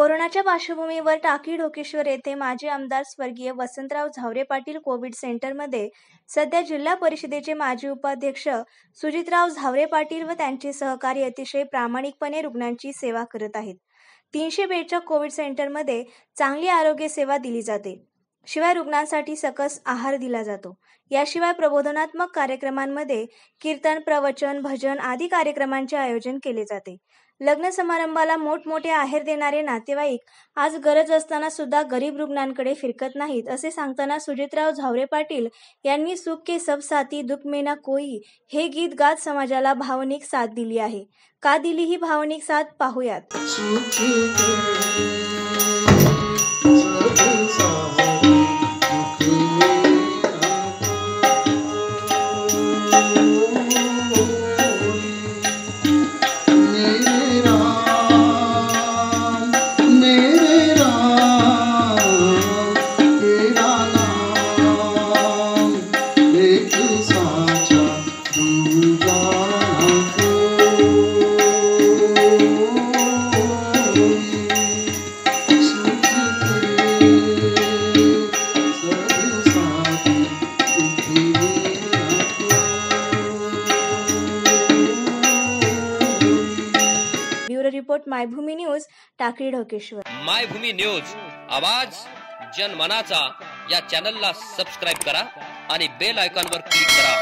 कोरोनाच्या पार्श्वभूमीवर टाकी ढोकेश्वर येथे माजी आमदार स्वर्गीय वसंतराव झावरे पाटील कोविड सेंटरमध्ये सध्या जिल्हा परिषदेचे माजी उपाध्यक्ष सुजितराव झावरे पाटील व त्यांचे सहकारी अतिशय प्रामाणिकपणे रुग्णांची सेवा करत आहेत. तीनशे बेडच्या कोविड सेंटरमध्ये चांगली आरोग्य सेवा दिली जाते. शिवाय रुग्णांसाठी सकस आहार दिला जातो. याशिवाय प्रबोधनात्मक कार्यक्रमांमध्ये कीर्तन प्रवचन भजन आदी कार्यक्रमांचे आयोजन केले जाते. लग्न समारंभाला मोठमोठे आहेर देणारे नातेवाईक आज गरज असताना सुद्धा गरीब रुग्णांकडे फिरकत नाहीत असे सांगताना सुजितराव झावरे पाटील यांनी सुख के सब साथी दुख मेना कोई हे गीत गात समाजाला भावनिक साथ दिली आहे. का दिली ही भावनिक साथ? पाहूयात. Report Maybhumi news Takali Dhokeshwar. Maybhumi news आवाज जनमनाचा या चॅनलला सबस्क्राईब करा आणि बेल आयकॉनवर क्लिक करा.